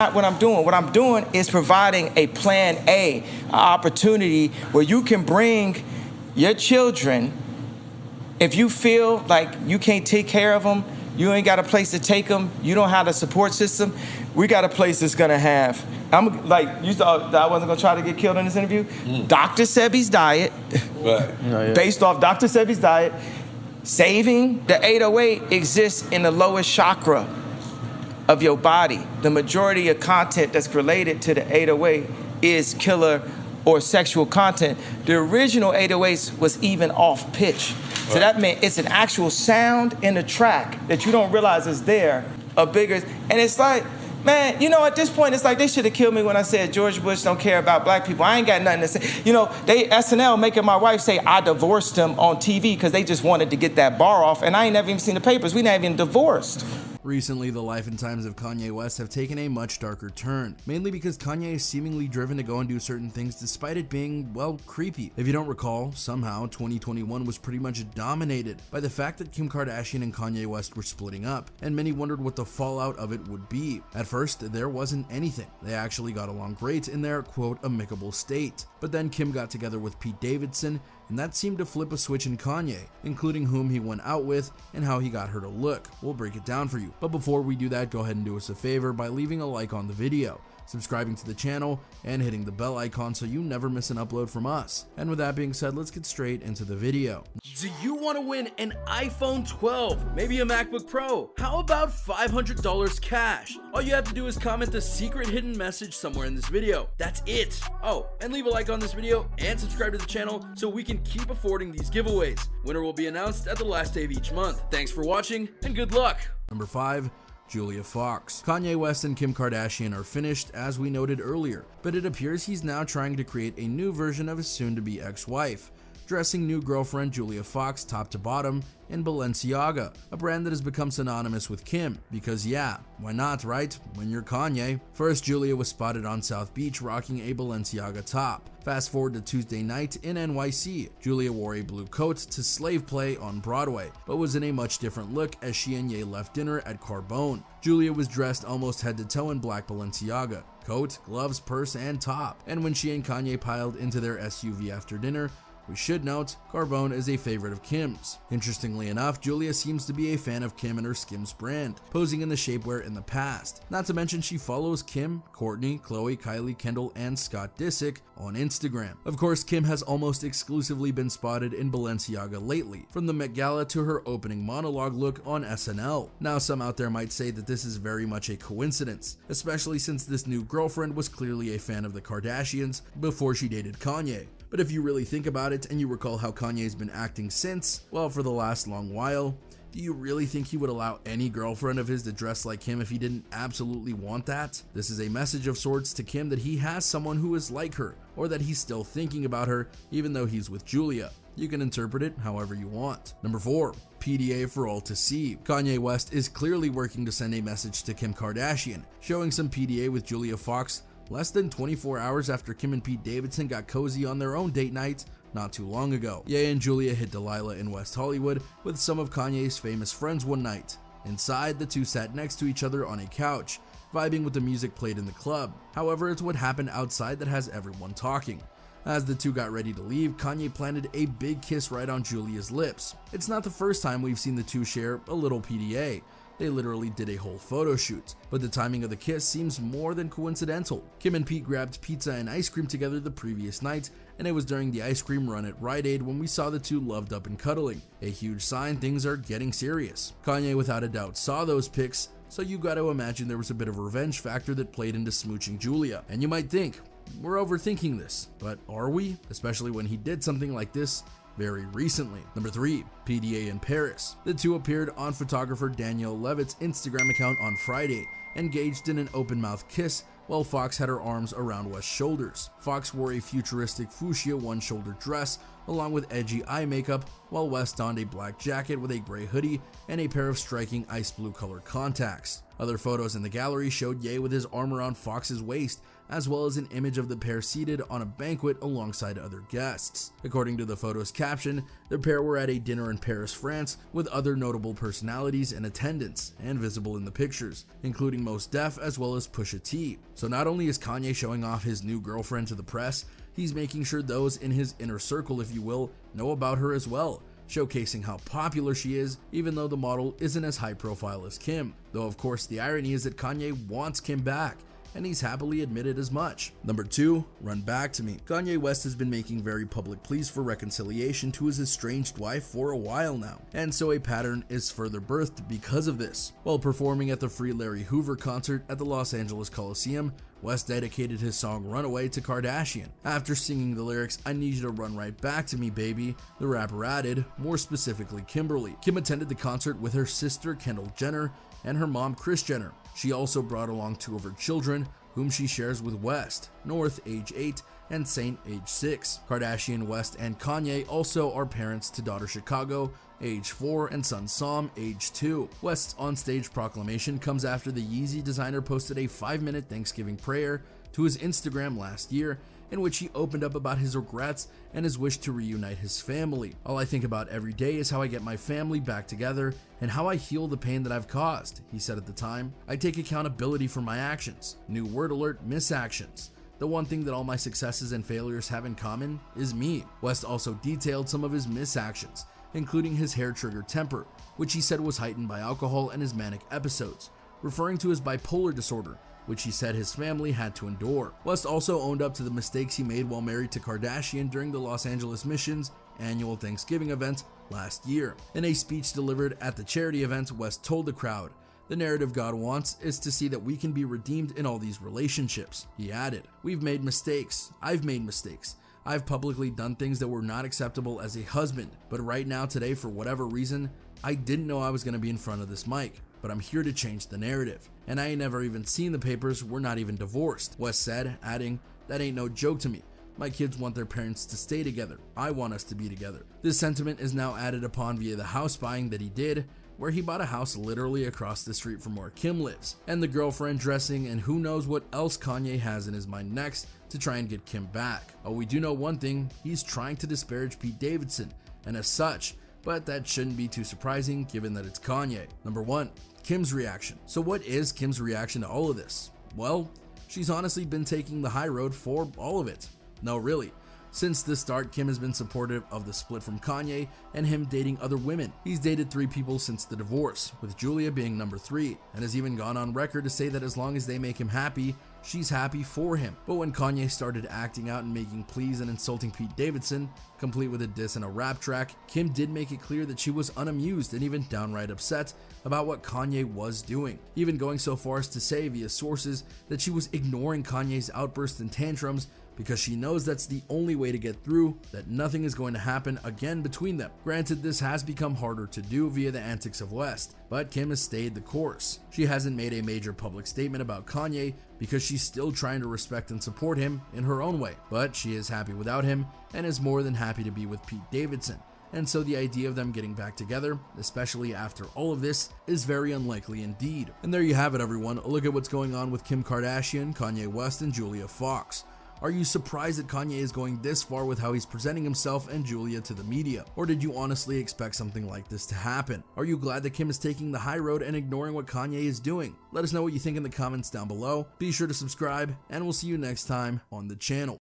not what I'm doing. What I'm doing is providing a plan A, an opportunity where you can bring your children. If you feel like you can't take care of them, you ain't got a place to take them, you don't have a support system, we got a place that's gonna have. I'm like, you thought that I wasn't gonna try to get killed in this interview? Mm. Dr. Sebi's diet, Right. Oh, based off Dr. Sebi's diet, saving the 808 exists in the lowest chakra of your body. The majority of content that's related to the 808 is killer or sexual content. The original 808s was even off pitch. So that meant it's an actual sound in the track that you don't realize is there, a bigger, and it's like, man, you know, at this point, it's like they should have killed me when I said George Bush don't care about black people. I ain't got nothing to say. You know, they SNL making my wife say I divorced him on TV because they just wanted to get that bar off, and I ain't never even seen the papers. We not even divorced. Recently, the life and times of Kanye West have taken a much darker turn, mainly because Kanye is seemingly driven to go and do certain things despite it being, well, creepy. If you don't recall, somehow 2021 was pretty much dominated by the fact that Kim Kardashian and Kanye West were splitting up, and many wondered what the fallout of it would be. At first, there wasn't anything. They actually got along great in their quote amicable state. But then Kim got together with Pete Davidson and that seemed to flip a switch in Kanye, including whom he went out with and how he got her to look. We'll break it down for you. But before we do that, go ahead and do us a favor by leaving a like on the video, subscribing to the channel, and hitting the bell icon so you never miss an upload from us. And with that being said, let's get straight into the video. Do you want to win an iPhone 12, maybe a MacBook Pro? How about $500 cash? All you have to do is comment the secret hidden message somewhere in this video. That's it. Oh, and leave a like on this video and subscribe to the channel so we can keep affording these giveaways. Winner will be announced at the last day of each month. Thanks for watching and good luck. Number 5. Julia Fox. Kanye West and Kim Kardashian are finished, as we noted earlier, but it appears he's now trying to create a new version of his soon to be ex wife, dressing new girlfriend Julia Fox top to bottom in Balenciaga, a brand that has become synonymous with Kim. Because, yeah, why not, right? When you're Kanye. First, Julia was spotted on South Beach rocking a Balenciaga top. Fast forward to Tuesday night in NYC. Julia wore a blue coat to Slave Play on Broadway, but was in a much different look as she and Ye left dinner at Carbone. Julia was dressed almost head to toe in black Balenciaga coat, gloves, purse, and top. And when she and Kanye piled into their SUV after dinner, we should note, Carbone is a favorite of Kim's. Interestingly enough, Julia seems to be a fan of Kim and her Skims brand, posing in the shapewear in the past. Not to mention she follows Kim, Kourtney, Khloé, Kylie, Kendall, and Scott Disick on Instagram. Of course, Kim has almost exclusively been spotted in Balenciaga lately, from the Met Gala to her opening monologue look on SNL. Now, some out there might say that this is very much a coincidence, especially since this new girlfriend was clearly a fan of the Kardashians before she dated Kanye. But if you really think about it and you recall how Kanye's been acting since, well, for the last long while, do you really think he would allow any girlfriend of his to dress like him if he didn't absolutely want that? This is a message of sorts to Kim that he has someone who is like her, or that he's still thinking about her even though he's with Julia. You can interpret it however you want. Number 4. PDA for all to see. Kanye West is clearly working to send a message to Kim Kardashian, showing some PDA with Julia Fox less than 24 hours after Kim and Pete Davidson got cozy on their own date night not too long ago. Ye and Julia hit Delilah in West Hollywood with some of Kanye's famous friends one night. Inside, the two sat next to each other on a couch, vibing with the music played in the club. However, it's what happened outside that has everyone talking. As the two got ready to leave, Kanye planted a big kiss right on Julia's lips. It's not the first time we've seen the two share a little PDA. They literally did a whole photo shoot, but the timing of the kiss seems more than coincidental. Kim and Pete grabbed pizza and ice cream together the previous night, and it was during the ice cream run at Rite Aid when we saw the two loved up and cuddling. A huge sign things are getting serious. Kanye without a doubt saw those pics, so you gotta imagine there was a bit of revenge factor that played into smooching Julia. And you might think, we're overthinking this, but are we? Especially when he did something like this very recently. Number 3. PDA in Paris. The two appeared on photographer Danielle Levitt's Instagram account on Friday, engaged in an open mouth kiss while Fox had her arms around West's shoulders. Fox wore a futuristic fuchsia one shoulder dress along with edgy eye makeup, while West donned a black jacket with a gray hoodie and a pair of striking ice blue colored contacts. Other photos in the gallery showed Ye with his arm around Fox's waist, as well as an image of the pair seated on a banquet alongside other guests. According to the photo's caption, the pair were at a dinner in Paris, France, with other notable personalities in attendance and visible in the pictures, including Mos Def as well as Pusha T. So not only is Kanye showing off his new girlfriend to the press, he's making sure those in his inner circle, if you will, know about her as well showcasing how popular she is, even though the model isn't as high profile as Kim. Though, of course, the irony is that Kanye wants Kim back, and he's happily admitted as much. Number 2. Run Back to Me. Kanye West has been making very public pleas for reconciliation to his estranged wife for a while now, and so a pattern is further birthed because of this. While performing at the Free Larry Hoover concert at the Los Angeles Coliseum, West dedicated his song Runaway to Kardashian. After singing the lyrics, I need you to run right back to me, baby, the rapper added, more specifically Kimberly. Kim attended the concert with her sister Kendall Jenner and her mom Kris Jenner. She also brought along two of her children, whom she shares with West, North, age 8, and Saint, age 6. Kardashian, West, and Kanye also are parents to daughter Chicago, age 4, and son Psalm, age 2. West's onstage proclamation comes after the Yeezy designer posted a 5 minute Thanksgiving prayer to his Instagram last year in which he opened up about his regrets and his wish to reunite his family. All I think about every day is how I get my family back together and how I heal the pain that I've caused, he said at the time. I take accountability for my actions. New word alert, misactions. The one thing that all my successes and failures have in common is me. West also detailed some of his misactions, including his hair trigger temper, which he said was heightened by alcohol and his manic episodes, referring to his bipolar disorder, which he said his family had to endure. West also owned up to the mistakes he made while married to Kardashian during the Los Angeles Mission's annual Thanksgiving event last year. In a speech delivered at the charity event, West told the crowd, the narrative God wants is to see that we can be redeemed in all these relationships. He added, We've made mistakes. I've made mistakes. I've publicly done things that were not acceptable as a husband, but right now, today, for whatever reason, I didn't know I was going to be in front of this mic but I'm here to change the narrative. And I ain't never even seen the papers, we're not even divorced, West said, adding, That ain't no joke to me. My kids want their parents to stay together. I want us to be together. This sentiment is now added upon via the house buying that he did, where he bought a house literally across the street from where Kim lives, and the girlfriend dressing, and who knows what else Kanye has in his mind next to try and get Kim back. Oh, we do know one thing he's trying to disparage Pete Davidson, and as such, but that shouldn't be too surprising given that it's Kanye. Number 1. Kim's reaction. So, what is Kim's reaction to all of this? Well, she's honestly been taking the high road for all of it. No, really. Since the start, Kim has been supportive of the split from Kanye and him dating other women. He's dated three people since the divorce, with Julia being number three, and has even gone on record to say that as long as they make him happy, she's happy for him. But when Kanye started acting out and making pleas and insulting Pete Davidson, complete with a diss and a rap track, Kim did make it clear that she was unamused and even downright upset about what Kanye was doing, even going so far as to say via sources that she was ignoring Kanye's outbursts and tantrums because she knows that's the only way to get through, that nothing is going to happen again between them. Granted, this has become harder to do via the antics of West, but Kim has stayed the course. She hasn't made a major public statement about Kanye because she's still trying to respect and support him in her own way, but she is happy without him and is more than happy to be with Pete Davidson. And so the idea of them getting back together, especially after all of this, is very unlikely indeed. And there you have it everyone, a look at what's going on with Kim Kardashian, Kanye West, and Julia Fox. Are you surprised that Kanye is going this far with how he's presenting himself and Julia to the media? Or did you honestly expect something like this to happen? Are you glad that Kim is taking the high road and ignoring what Kanye is doing? Let us know what you think in the comments down below. Be sure to subscribe, and we'll see you next time on the channel.